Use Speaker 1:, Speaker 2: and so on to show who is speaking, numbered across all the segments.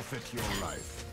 Speaker 1: Forfeit your life.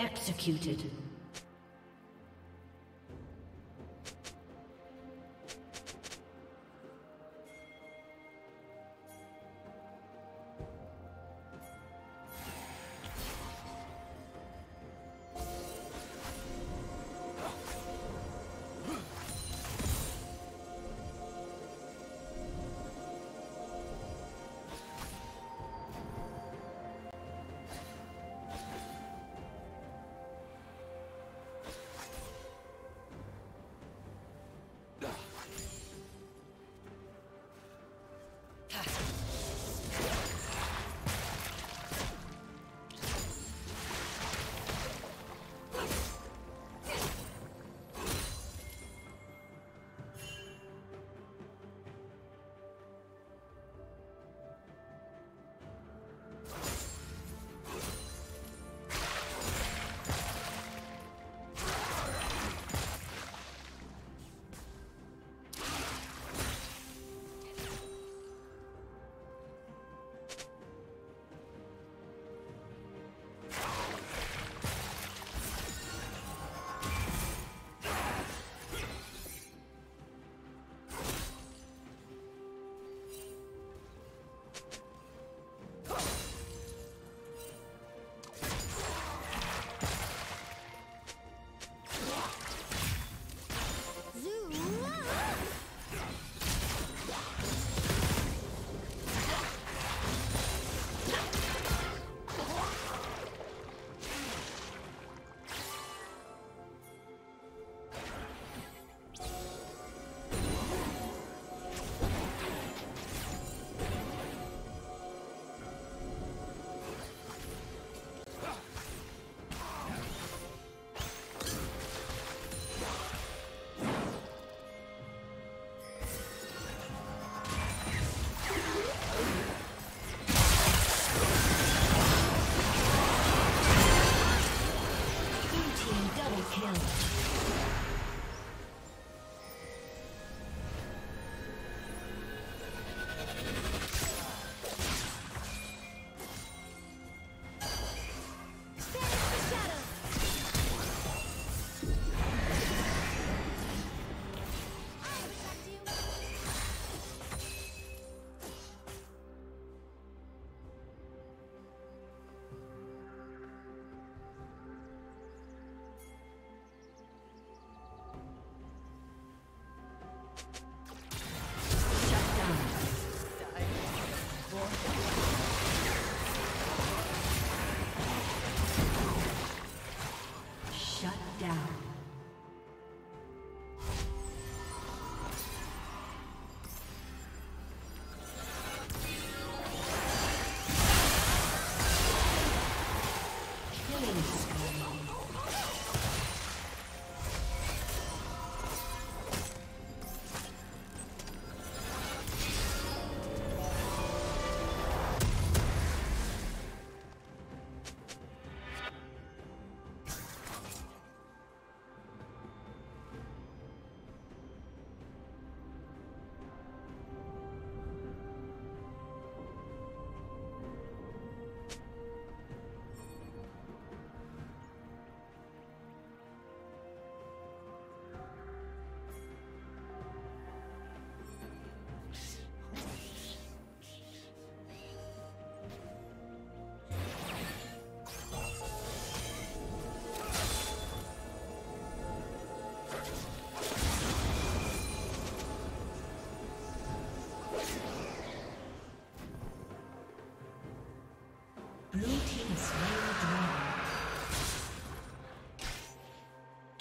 Speaker 2: Executed.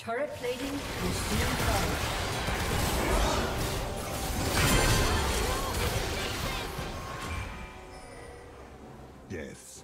Speaker 2: Turret plating will soon fall.
Speaker 1: Death's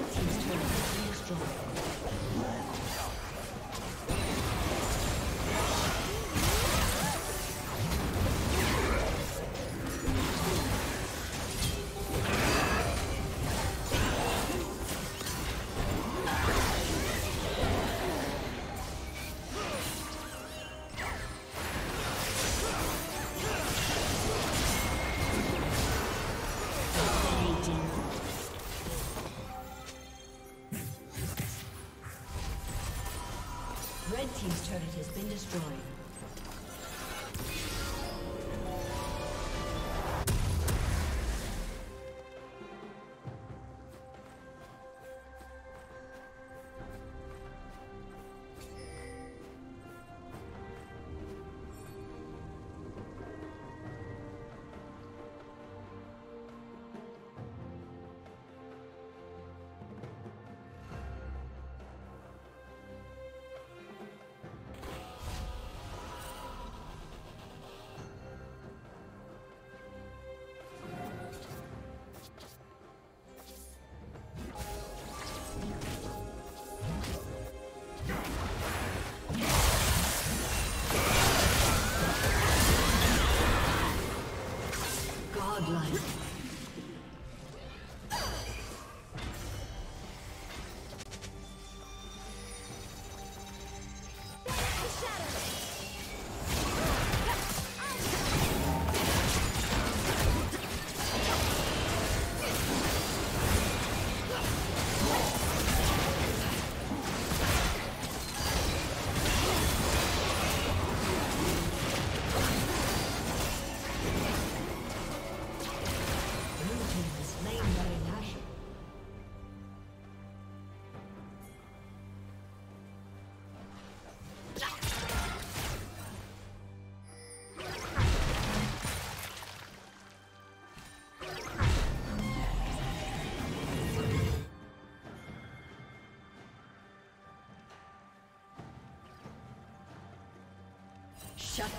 Speaker 2: Red team. Destroyed.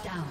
Speaker 2: Down.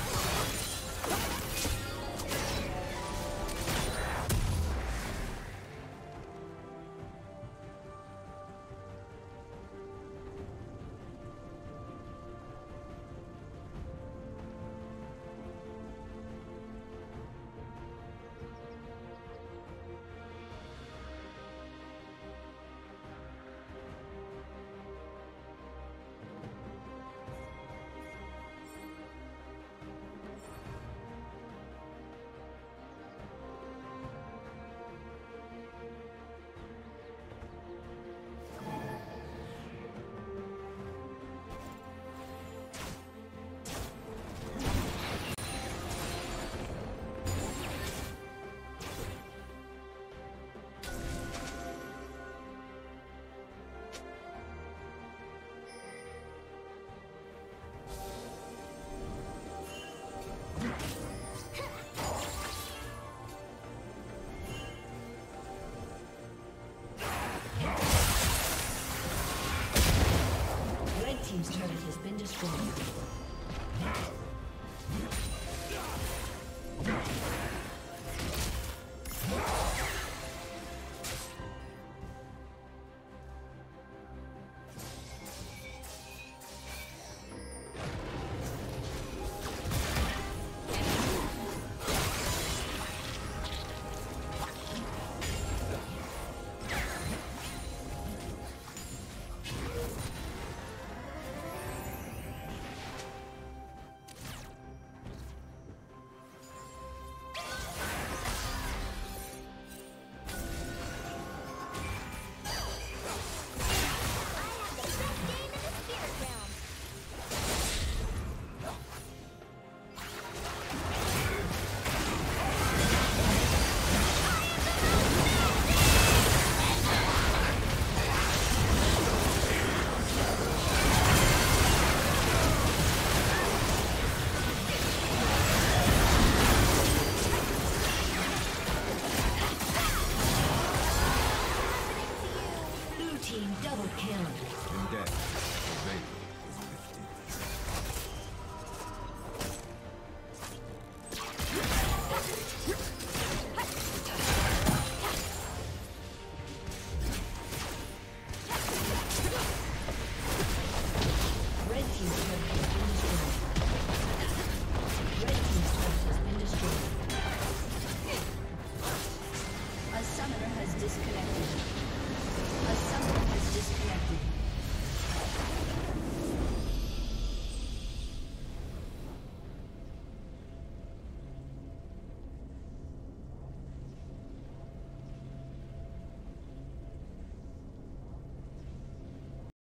Speaker 2: Disconnected.